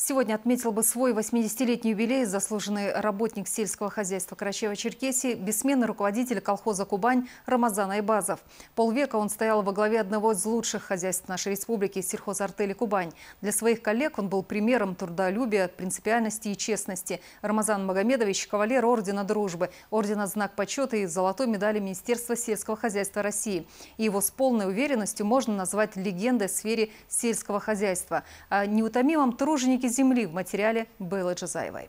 Сегодня отметил бы свой 80-летний юбилей заслуженный работник сельского хозяйства Карачаева-Черкесии, бессменный руководитель колхоза «Кубань» Рамазан Айбазов. Полвека он стоял во главе одного из лучших хозяйств нашей республики – сельхозартели «Кубань». Для своих коллег он был примером трудолюбия, принципиальности и честности. Рамазан Магомедович – кавалер Ордена Дружбы, Ордена Знак Почета и золотой медали Министерства сельского хозяйства России. И его с полной уверенностью можно назвать легендой в сфере сельского хозяйства. О неутомимом труженике земли в материале Беллы Джазаевой.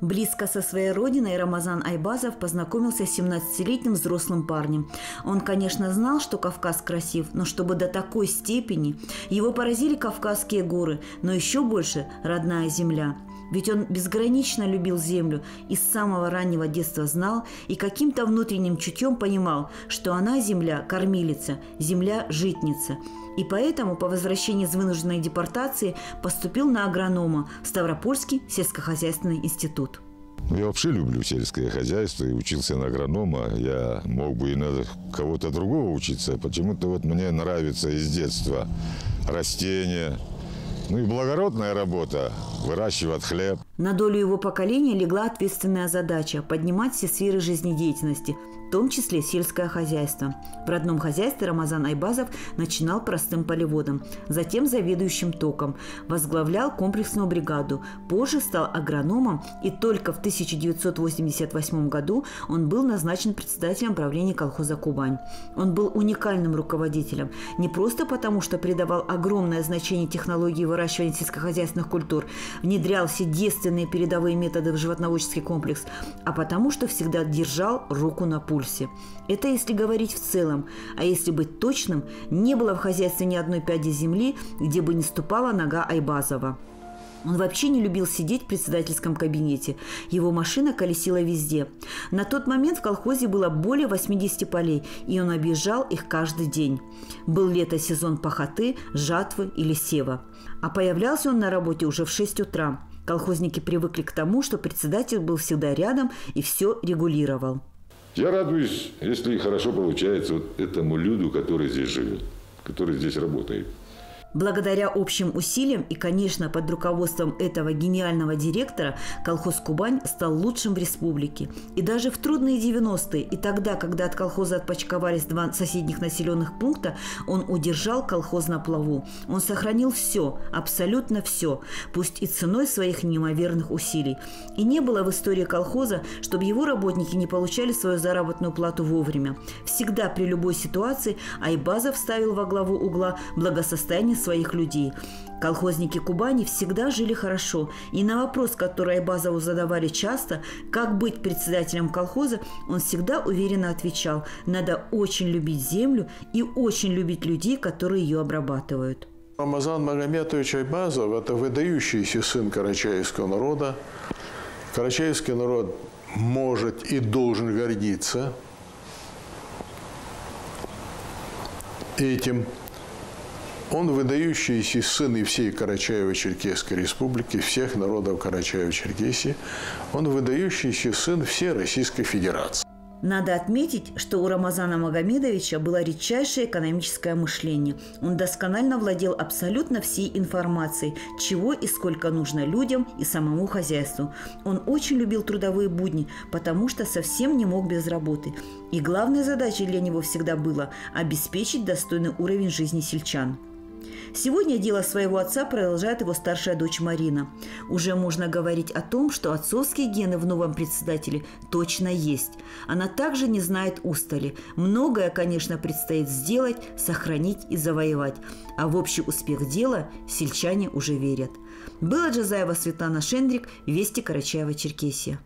Близко со своей родиной Рамазан Айбазов познакомился с 17-летним взрослым парнем. Он, конечно, знал, что Кавказ красив, но чтобы до такой степени его поразили Кавказские горы, но еще больше родная земля – ведь он безгранично любил землю и с самого раннего детства знал и каким-то внутренним чутьем понимал, что она земля – кормилица, земля – житница. И поэтому по возвращении из вынужденной депортации поступил на агронома в Ставропольский сельскохозяйственный институт. Я вообще люблю сельское хозяйство и учился на агронома. Я мог бы и на кого-то другого учиться. Почему-то вот мне нравится из детства растения, ну и благородная работа – выращивать хлеб. На долю его поколения легла ответственная задача – поднимать все сферы жизнедеятельности – том числе сельское хозяйство. В родном хозяйстве Рамазан Айбазов начинал простым полеводом, затем заведующим током, возглавлял комплексную бригаду, позже стал агрономом и только в 1988 году он был назначен председателем правления колхоза «Кубань». Он был уникальным руководителем не просто потому, что придавал огромное значение технологии выращивания сельскохозяйственных культур, внедрял все действенные передовые методы в животноводческий комплекс, а потому что всегда держал руку на пульсе пульсе. Это если говорить в целом, а если быть точным, не было в хозяйстве ни одной пяди земли, где бы не ступала нога Айбазова. Он вообще не любил сидеть в председательском кабинете. Его машина колесила везде. На тот момент в колхозе было более 80 полей, и он объезжал их каждый день. Был лето сезон пахоты, жатвы или сева. А появлялся он на работе уже в 6 утра. Колхозники привыкли к тому, что председатель был всегда рядом и все регулировал. Я радуюсь, если хорошо получается вот этому люду, который здесь живет, который здесь работает. Благодаря общим усилиям и, конечно, под руководством этого гениального директора колхоз «Кубань» стал лучшим в республике. И даже в трудные 90-е, и тогда, когда от колхоза отпочковались два соседних населенных пункта, он удержал колхоз на плаву. Он сохранил все, абсолютно все, пусть и ценой своих неимоверных усилий. И не было в истории колхоза, чтобы его работники не получали свою заработную плату вовремя. Всегда при любой ситуации Айбазов ставил во главу угла благосостояние своих людей. Колхозники Кубани всегда жили хорошо, и на вопрос, который Айбазову задавали часто, как быть председателем колхоза, он всегда уверенно отвечал – надо очень любить землю и очень любить людей, которые ее обрабатывают. Рамазан Магометович Айбазов – это выдающийся сын карачаевского народа. Карачаевский народ может и должен гордиться этим он выдающийся сын и всей Карачаево-Черкесской республики, всех народов Карачаево-Черкесии. Он выдающийся сын всей Российской Федерации. Надо отметить, что у Рамазана Магомедовича было редчайшее экономическое мышление. Он досконально владел абсолютно всей информацией, чего и сколько нужно людям и самому хозяйству. Он очень любил трудовые будни, потому что совсем не мог без работы. И главной задачей для него всегда было обеспечить достойный уровень жизни сельчан. Сегодня дело своего отца продолжает его старшая дочь Марина. Уже можно говорить о том, что отцовские гены в новом председателе точно есть. Она также не знает устали. Многое, конечно, предстоит сделать, сохранить и завоевать. А в общий успех дела сельчане уже верят. Была Джазаева Светлана Шендрик, Вести Карачаева, Черкесия.